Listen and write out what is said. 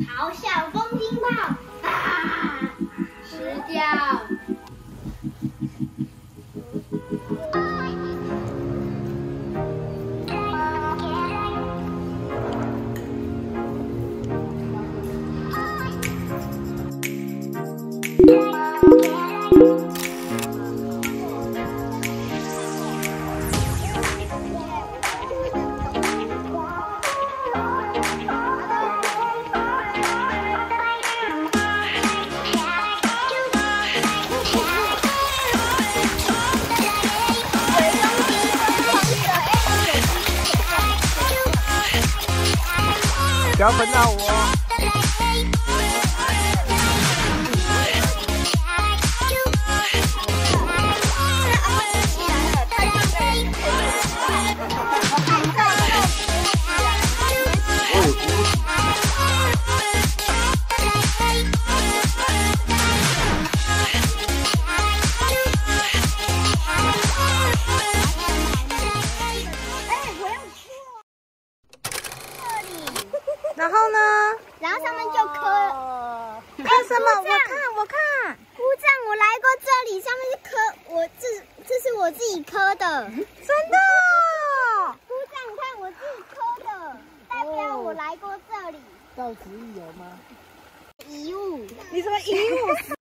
咆哮风鹰炮啊吃掉要喷到我。然后呢？然后上面就刻了。看什么？我看，我看。姑丈，我来过这里，上面是刻，我这这是我自己刻的。真的？姑丈，你看我自己刻的，代表我来过这里。到此一游吗？遗物，你什么遗物？死